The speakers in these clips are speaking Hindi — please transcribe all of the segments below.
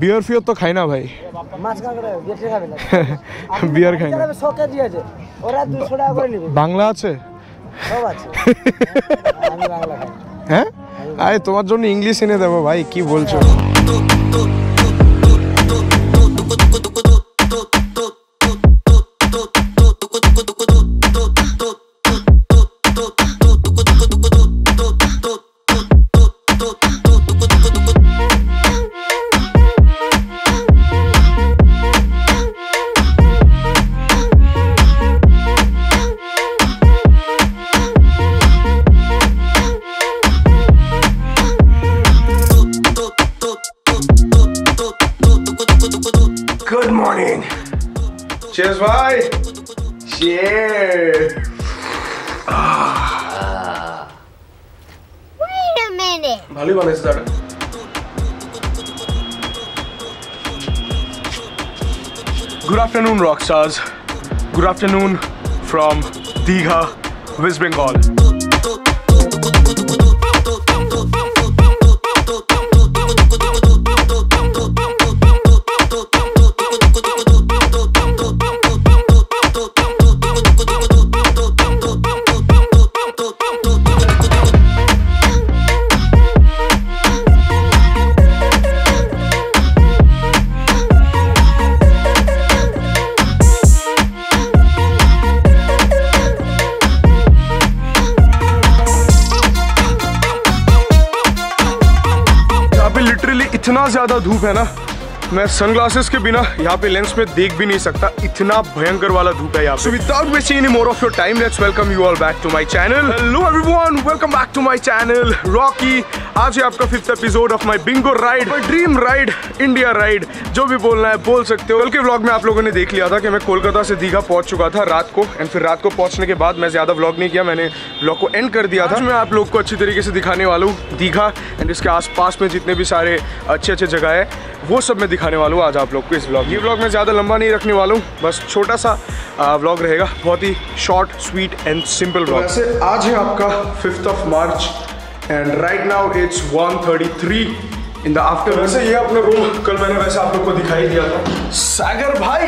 বিয়ার ফিয়ার তো খাই না ভাই বিয়ার খাই না বাংলা আছে হ্যাঁ আরে তোমার জন্য ইংলিশ এনে দেবো ভাই কি বলছো Good afternoon, rockstars. Good afternoon from Digha, West Bengal. ज़्यादा धूप है ना? मैं सनग्लासेस के बिना यहाँ पे लेंस में देख भी नहीं सकता। इतना भयंकर वाला धूप है यहाँ without wasting any more of your time let's welcome you all back to my channel hello everyone welcome back to my channel Rocky आज है आपका fifth episode of my bingo ride dream ride India ride जो भी बोलना है, बोल सकते हो। कल के व्लॉग में आप लोगों ने देख लिया था कि मैं कोलकाता से दीघा पहुँच चुका था रात को। एंड फिर रात को पहुँचने के बाद मैं ज़्यादा व्लॉग नहीं किया, मैंने व्लॉग को एंड कर दिया था। मैं आप लोग को अच्छी तरीके से दिखाने वाला हूँ, दीघा। एंड इसके आसपास में जितने भी सारे अच्छे अच्छे जगह है, वो सब मैं दिखाने वाला हूँ आज आप लोग को इस व्लॉग ये व्लॉग मैं ज़्यादा लंबा नहीं रखने वाला हूँ, बस छोटा सा व्लॉग रहेगा। बहुत ही short sweet and simple vlog वैसे आज है आपका fifth of March and right now it's 1:33 in the after वैसे ये अपना रूम कल मैंने वैसे आप लोग को दिखाई दिया था। सागर भाई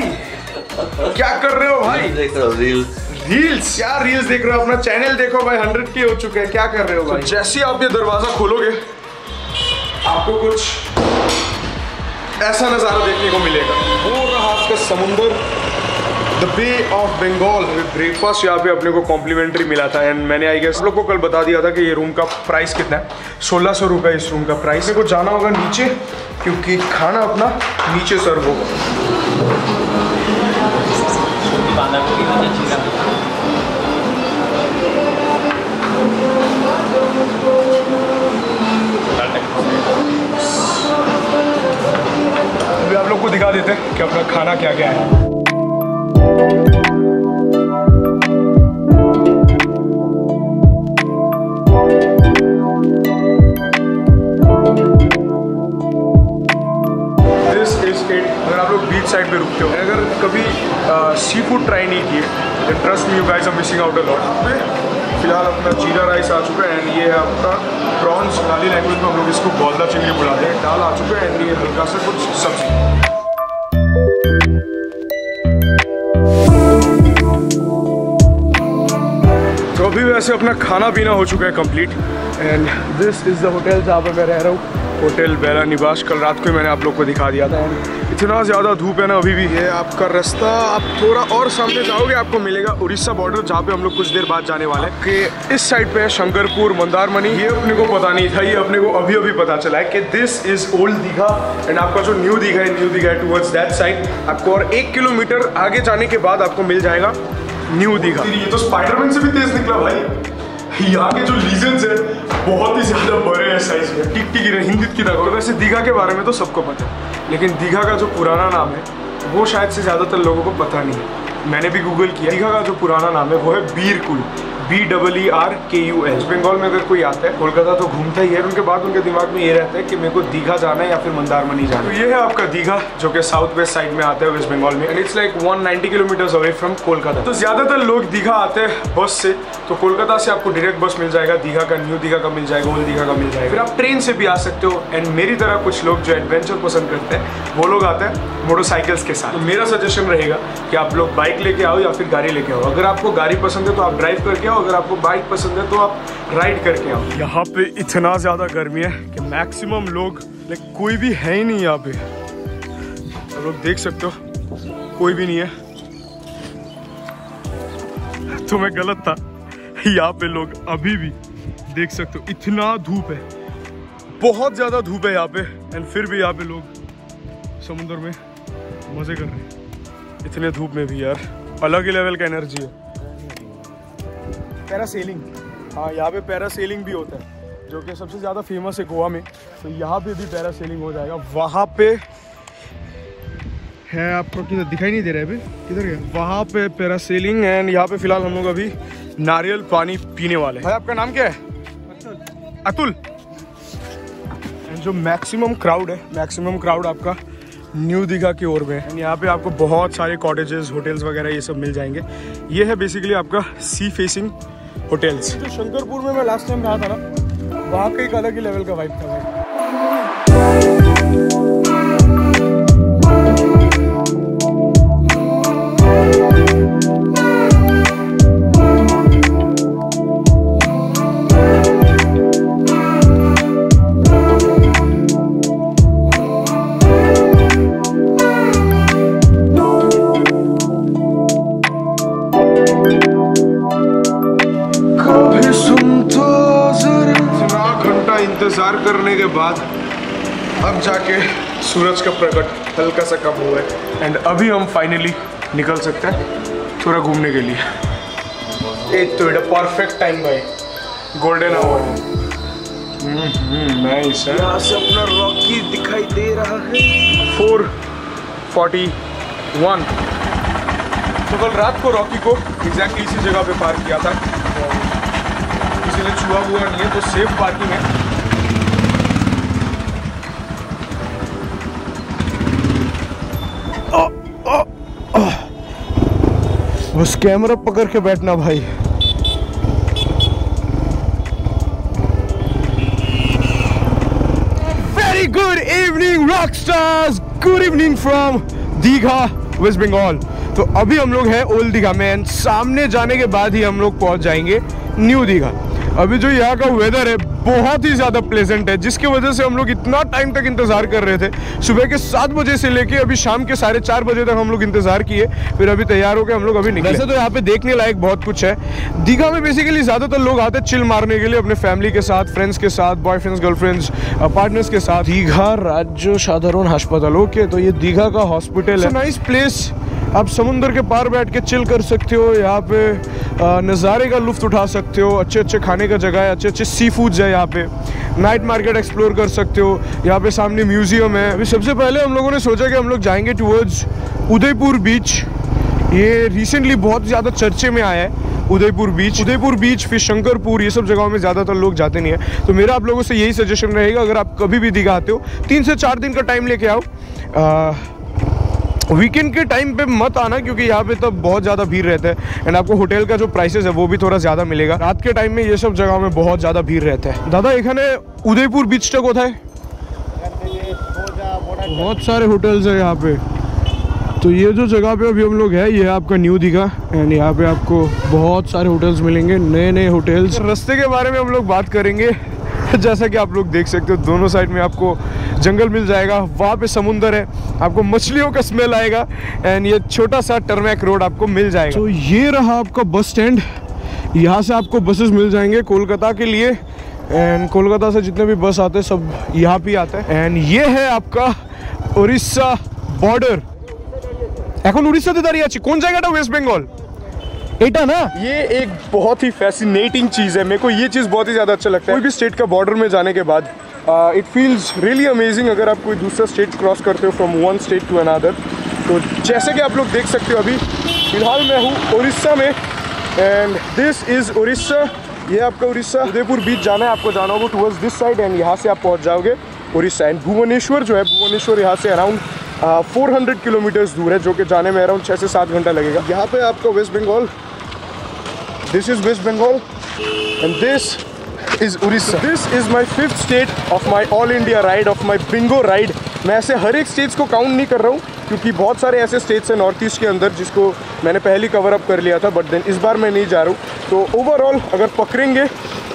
क्या कर रहे हो भाई? देख रहा हूँ रील्स रील्स क्या रील्स देख रहे हो? अपना चैनल देखो भाई हंड्रेड के हो चुके हैं। क्या कर रहे हो भाई? जैसे ही आप ये दरवाज़ा खोलोगे आपको कुछ ऐसा नज़ारा देखने को मिलेगा। वो रहा आपका समुंदर the bay of Bengal breakfast यहाँ पे अपने को कॉम्प्लीमेंट्री मिला था एंड मैंने आई गेस लोग को कल बता दिया था कि ये रूम का प्राइस कितना है। सोलह सौ रुपये इस रूम का प्राइस मेरे को जाना होगा नीचे, क्योंकि खाना अपना नीचे सर्व होगा। अभी आप लोग को दिखा देते हैं कि अपना खाना क्या क्या है। साइड पे रुकते हो, अगर कभी सी फ़ूड ट्राई नहीं किए तो trust me you guys are missing out a lot फ़िलहाल अपना जीरा राइस आ चुका है एंड ये है आपका प्रॉन्स नाली लैंग्वेज में हम लोग इसको गौलदा चिंगड़ी बुलाते हैं दाल आ चुका है एंड ये हल्का सा कुछ सब्ज़ी। अभी वैसे अपना खाना पीना हो चुका है complete and this is the hotel जहाँ पर मैं रह रहा हूँ. होटल बेला निवास कल रात को ही मैंने आप लोग को दिखा दिया था. एंड इतना ज़्यादा धूप है ना अभी भी. है आपका रास्ता, आप थोड़ा और सामने जाओगे आपको मिलेगा उड़ीसा बॉर्डर जहाँ पे हम लोग कुछ देर बाद जाने वाले हैं. कि इस साइड पे है शंकरपुर मंदारमनी ये अपने को पता नहीं था, ये अपने को अभी अभी पता चला है कि this is old Digha and आपका जो न्यू दीघा है न्यू दीघा है टूवर्ड्स दैट साइड आपको और एक किलोमीटर आगे जाने के बाद आपको मिल जाएगा. न्यू दीघा ये तो स्पाइडरमैन से भी तेज निकला भाई। यहाँ के जो लीजेंस है बहुत ही ज़्यादा बड़े हैं साइज़ में। टिक टिक रहे हिंदी की तरह और वैसे दीघा के बारे में तो सबको पता है। लेकिन दीघा का जो पुराना नाम है वो शायद से ज़्यादातर लोगों को पता नहीं है। मैंने भी गूगल किया दीघा का जो पुराना नाम है वो है Birkul. B double E R K U L Bengal में अगर कोई आता है, कोलकाता तो घूमता ही है उनके बाद उनके दिमाग में ये रहता है कि मेरे को दीघा जाना है या फिर मंदारमनी जाना है। तो ये है आपका दीघा, जो कि साउथ वेस्ट साइड में आता है वेस्ट बंगाल में। And it's like 190 kilometre away from Kolkata तो ज़्यादातर लोग दीघा आते हैं बस से। तो कोलकाता से आपको डायरेक्ट बस मिल जाएगा, दीघा का न्यू दीघा का मिल जाएगा ओल्ड दीघा का मिल जाएगा। फिर आप ट्रेन से भी आ सकते हो। एंड मेरी तरह कुछ लोग जो एडवेंचर पसंद करते हैं, वो लोग आते हैं मोटरसाइकिल्स के साथ। तो मेरा सजेशन रहेगा कि आप लोग बाइक लेके आओ या फिर गाड़ी लेके आओ। अगर आपको गाड़ी पसंद है तो आप ड्राइव करके आओ अगर आपको बाइक पसंद है तो आप राइड करके आओ। यहाँ पे इतना ज़्यादा गर्मी है कि मैक्सिमम लोग कोई भी है ही नहीं यहाँ पे। आप लोग देख सकते हो, कोई भी नहीं है। तो मैं गलत था। यहाँ पे लोग अभी भी देख सकते हो, इतना धूप है। बहुत ज़्यादा धूप है यहाँ पे एंड फिर भी यहाँ पे लोग समुद्र में मज़े कर रहे हैं। इतने धूप में भी यार, अलग ही लेवल का एनर्जी है। पैरासेलिंग हाँ यहाँ पे पैरासेलिंग भी होता है जो कि सबसे ज़्यादा फ़ेमस है गोवा में। तो यहाँ पे भी पैरासेलिंग हो जाएगा। वहाँ पे है आपको किधर दिखाई नहीं दे रहा है अभी? किधर गया? वहाँ पे पैरासेलिंग एंड यहाँ पे फ़िलहाल हम लोग अभी नारियल पानी पीने वाले हैं। भाई आपका नाम क्या है? अतुल। एंड जो मैक्सिमम क्राउड है मैक्सिमम क्राउड आपका न्यू दीघा की ओर में है। यहाँ पे आपको बहुत सारे कॉटेजेस होटल्स वगैरह ये सब मिल जाएँगे। ये है बेसिकली आपका सी फेसिंग होटल्स जो शंकरपुर में मैं लास्ट टाइम रहा था ना, वहाँ का एक अलग ही लेवल का वाइब था। जाके सूरज का प्रकट हल्का सा कम हुआ है। एंड अभी हम फाइनली निकल सकते हैं थोड़ा घूमने के लिए। एक तो इट परफेक्ट टाइम भाई। गोल्डन आवर नाइस है। यहाँ से अपना रॉकी दिखाई दे रहा है। फोर फोर्टी वन तो कल रात को रॉकी को एग्जैक्टली इसी जगह पे पार्क किया था। ने छुआ हुआ नहीं है तो सेफ़ पार्किंग है। बस कैमरा पकड़ के बैठना भाई। Very good evening rock stars good evening from Digha west Bengal तो अभी हम लोग हैं ओल्ड दीघा में सामने जाने के बाद ही हम लोग पहुँच जाएँगे न्यू दीघा अभी जो यहाँ का वेदर है बहुत ही ज़्यादा प्लेजेंट है जिसकी वजह से हम लोग इतना टाइम तक इंतज़ार कर रहे थे। सुबह के सात बजे से लेके अभी शाम के साढ़े चार बजे तक हम लोग इंतज़ार किए फिर अभी तैयार होकर हम लोग अभी निकले। वैसे तो यहाँ पे देखने लायक बहुत कुछ है। दीघा में बेसिकली ज़्यादातर लोग आते हैं चिल मारने के लिए अपने फैमिली के साथ फ्रेंड्स के साथ बॉयफ्रेंड्स गर्लफ्रेंड्स पार्टनर्स के साथ। दीघा राज्य साधारण अस्पताल ओके तो ये दीघा का हॉस्पिटल है। नाइस प्लेस आप समुंदर के पार बैठ के चिल कर सकते हो, यहाँ पे नज़ारे का लुफ्त उठा सकते हो, अच्छे अच्छे खाने का जगह है, अच्छे अच्छे सी फूड्स है यहाँ पे। नाइट मार्केट एक्सप्लोर कर सकते हो, यहाँ पे सामने म्यूज़ियम है। अभी सबसे पहले हम लोगों ने सोचा कि हम लोग जाएँगे टूवर्ड्स उदयपुर बीच ये रिसेंटली बहुत ज़्यादा चर्चे में आया है, उदयपुर बीच उदयपुर बीच फिर शंकरपुर, ये सब जगहों में ज़्यादातर लोग जाते नहीं है। तो मेरा आप लोगों से यही सजेशन रहेगा, अगर आप कभी भी दीघा आते हो, तीन से चार दिन का टाइम लेके आओ। वीकेंड के टाइम पे मत आना क्योंकि यहाँ पे तो बहुत ज़्यादा भीड़ रहता है। एंड आपको होटल का जो प्राइसेस है, वो भी थोड़ा ज़्यादा मिलेगा। रात के टाइम में ये सब जगह में बहुत ज़्यादा भीड़ रहता है। दादा এখানে उदयपुर बीच तक কোথায় बहुत सारे होटल्स है यहाँ पे। तो ये जो जगह पे अभी हम लोग है, ये आपका न्यू दिखा एंड यहाँ पे आपको बहुत सारे होटल्स मिलेंगे नए नए होटल्स रस्ते के बारे में हम लोग बात करेंगे। जैसा कि आप लोग देख सकते हो दोनों साइड में आपको जंगल मिल जाएगा वहाँ पे समुंदर है आपको मछलियों का स्मेल आएगा एंड ये छोटा सा टर्मैक रोड आपको मिल जाएगा तो ये रहा आपका बस स्टैंड यहाँ से आपको बसेस मिल जाएंगे कोलकाता के लिए एंड कोलकाता से जितने भी बस आते हैं सब यहाँ पे आते हैं एंड ये है आपका उड़ीसा बॉर्डर এখন উড়িষ্যাতে দাঁড়িয়ে আছি কোন জায়গাটা ওয়েস্ট বেঙ্গল एटा ना? ये एक बहुत ही फैसिनेटिंग चीज़ है। मेरे को ये चीज़ बहुत ही ज़्यादा अच्छा लगता है। कोई भी स्टेट का बॉर्डर में जाने के बाद इट फील्स रियली अमेजिंग अगर आप कोई दूसरा स्टेट क्रॉस करते हो from one state to another तो जैसे कि आप लोग देख सकते हो अभी, फ़िलहाल मैं हूँ उड़ीसा में। एंड दिस इज़ उड़ीसा ये आपका उड़ीसा उदयपुर बीच जाना है, आपको जाना होगा टूवर्ड्स दिस साइड एंड यहाँ से आप पहुँच जाओगे उड़ीसा एंड भुवनेश्वर जो है, भुवनेश्वर यहाँ से अराउंड फोर हंड्रेड किलोमीटर्स दूर है, जो कि जाने में अराउंड छः से सात घंटा लगेगा। यहाँ पे आपको west Bengal this is west Bengal and this is Orissa this is my fifth state of my all India ride of my bingo ride मैं ऐसे हर एक स्टेट्स को काउंट नहीं कर रहा हूँ, क्योंकि बहुत सारे ऐसे स्टेट्स हैं नॉर्थ ईस्ट के अंदर, जिसको मैंने पहले कवर अप कर लिया था बट देन इस बार मैं नहीं जा रहा हूँ। तो ओवरऑल अगर पकड़ेंगे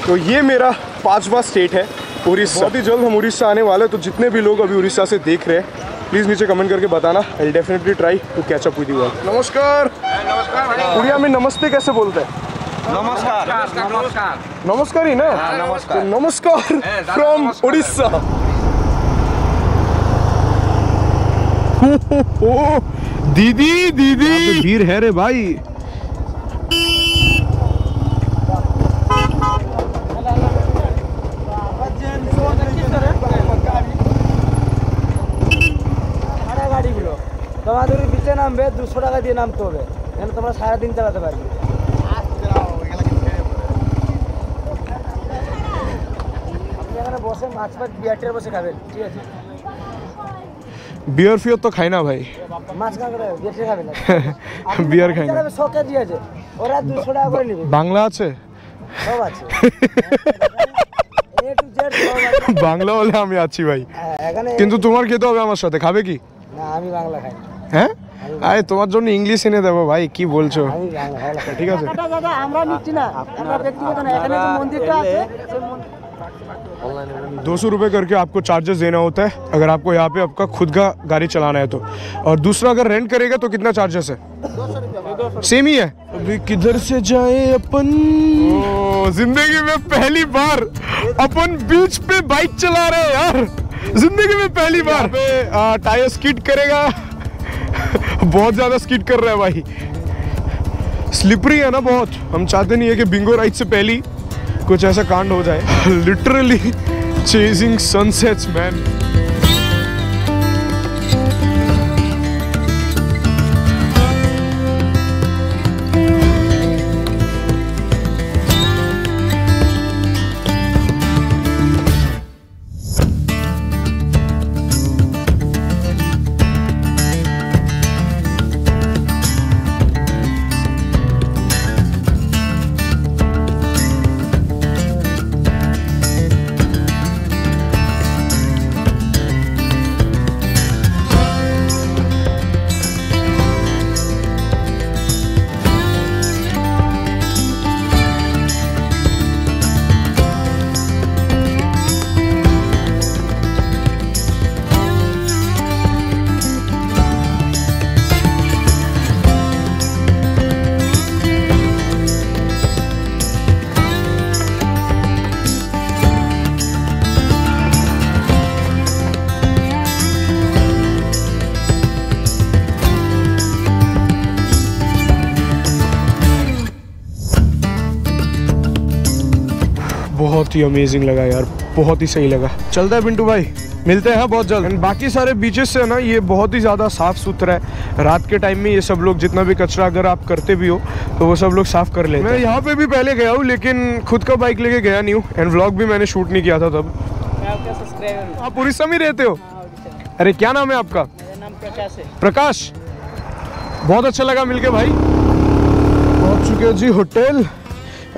तो ये मेरा पांचवा स्टेट है उड़ीसा बहुत ही जल्द हम उड़ीसा आने वाले तो जितने भी लोग अभी उड़ीसा से देख रहे हैं प्लीज़ नीचे कमेंट करके बताना। I definitely try to catch up with you नमस्कार। उड़िया में नमस्ते कैसे बोलते हैं? नमस्कार। नमस्कार नमस्कार। ही ना? नमस्कार। तो नमस्कार। फ्रॉम उड़ीसा दीदी दीदी। भीड़ है रे भाई। টাকা দিয়ে নামতে হবে। এখানে তোমরা সারাদিন চালাতে পারবে। বসে মাছ তো খাই না ভাই। বিয়ার বাংলা আছে? বাংলা হলে আমি আছি ভাই। হ্যাঁ, কিন্তু তোমার খেতে হবে আমার সাথে খাবে কি? না আমি বাংলা খাই। হ্যাঁ? আরে তোমার জন্য ইংলিশ এনে দেবো ভাই কি বলছো আমি বাংলা বাংলা খাই ঠিক আছে টাকা দাদা আমরা নিচ্ছি না আমরা ব্যক্তিগত না এখানে যে মন্দিরটা আছে সেই মন্দির दो सौ रुपये करके आपको चार्जेस देना होता है अगर आपको यहाँ पे आपका खुद का गाड़ी चलाना है तो और दूसरा अगर रेंट करेगा तो कितना चार्जेस है सेम ही है अभी किधर से जाए अपन ओ, जिंदगी में पहली बार अपन बीच पे बाइक चला रहे हैं यार जिंदगी में पहली बार पे आ, टायर स्किड करेगा बहुत ज़्यादा स्किड कर रहा है भाई। स्लिपरी है ना बहुत। हम चाहते नहीं है कि बिंगो राइड से पहली कुछ ऐसा कांड हो जाए। लिटरली चेजिंग सनसेट्स मैन बहुत ही अमेजिंग लगा यार बहुत ही सही लगा। चलता है बिंटू भाई मिलते हैं हाँ, बहुत जल्द। बाकी सारे बीचेस से ना ये बहुत ही ज़्यादा साफ़ सुथरा है। रात के टाइम में ये सब लोग जितना भी कचरा अगर आप करते भी हो तो वो सब लोग साफ़ कर लेते हैं। मैं यहाँ पे भी पहले गया हूँ लेकिन खुद का बाइक लेके गया नहीं हूँ। एंड व्लॉग भी मैंने शूट नहीं किया था तब। आप उड़ीसा में रहते हो? अरे क्या नाम है आपका? प्रकाश बहुत अच्छा लगा मिलके भाई। पहुँच चुके जी होटल।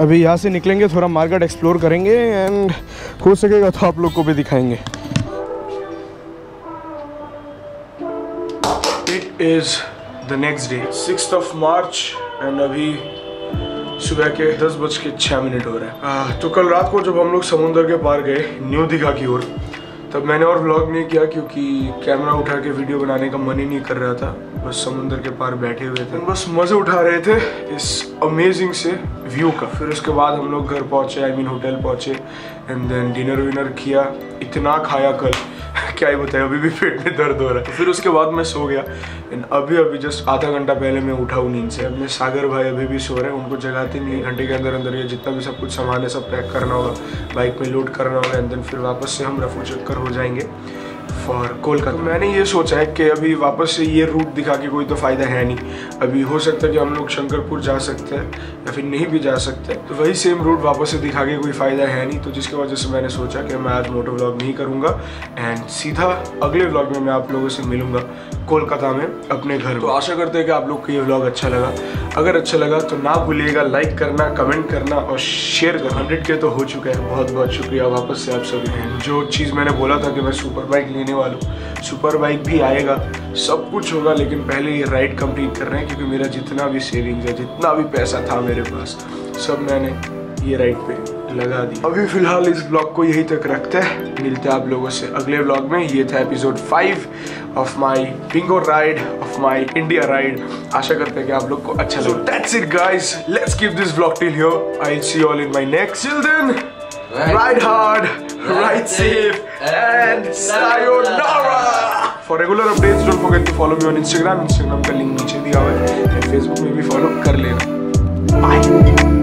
अभी यहाँ से निकलेंगे, थोड़ा मार्केट एक्सप्लोर करेंगे एंड हो सकेगा तो आप लोग को भी दिखाएँगे। It is the next day six of March and अभी सुबह के दस बज के छः मिनट हो रहे हैं। तो कल रात को जब हम लोग समुंदर के पार गए, न्यू दिघा की ओर, तब मैंने और व्लॉग नहीं किया क्योंकि कैमरा उठा के वीडियो बनाने का मन ही नहीं कर रहा था। बस समुंदर के पार बैठे हुए थे। बस मज़े उठा रहे थे इस अमेजिंग से व्यू का। फिर उसके बाद हम लोग घर पहुँचे आई मीन होटल पहुँचे एंड देन डिनर विनर किया। इतना खाया कल। क्या ही बताया अभी भी पेट में दर्द हो रहा है। फिर उसके बाद मैं सो गया। एंड अभी अभी जस्ट आधा घंटा पहले मैं उठा हूँ नींद से। अपने सागर भाई अभी भी सो रहे हैं, उनको जगाते नहीं घंटे के अंदर अंदर ये जितना भी सब कुछ सामान है सब पैक करना होगा बाइक में लोड करना होगा एंड देन फिर वापस से हम रफू चक्कर हो जाएँगे। फॉर कोलकाता। तो मैंने ये सोचा है कि अभी वापस से ये रूट दिखा के कोई तो फ़ायदा है नहीं। अभी हो सकता है कि हम लोग शंकरपुर जा सकते हैं या फिर नहीं भी जा सकते। तो वही सेम रूट वापस से दिखा के कोई फ़ायदा है नहीं। तो जिसकी वजह से मैंने सोचा कि मैं आज मोटो व्लॉग नहीं करूँगा एंड सीधा अगले व्लॉग में मैं आप लोगों से मिलूँगा कोलकाता में अपने घर तो आशा करते हैं कि आप लोग को ये व्लॉग अच्छा लगा। अगर अच्छा लगा तो ना भूलिएगा लाइक करना कमेंट करना और शेयर करना। हंड्रेड के तो हो चुका है। बहुत बहुत शुक्रिया वापस से आप सभी जो चीज़ मैंने बोला था कि मैं सुपर बाइक लेने वाला हूँ। सुपर बाइक भी आएगा, सब कुछ होगा, लेकिन पहले ये राइड कंप्लीट कर रहे हैं, क्योंकि मेरा जितना भी सेविंग्स है, जितना भी पैसा था मेरे पास, सब मैंने ये राइड पे लगा दी अभी फ़िलहाल इस ब्लॉग को यही तक रखते हैं। मिलते हैं आप लोगों से अगले ब्लॉग में। ये था episode five of my bingo ride of my India ride आशा करते हैं कि आप लोग को अच्छा लगा। That's it guys let's keep this blog till here I see all in my next till then ride, ride hard, ride safe, and sayonara. For regular updates, don't forget to follow me on Instagram. Instagram का link नीचे दिया हुआ है And Facebook में भी follow कर लेना Bye.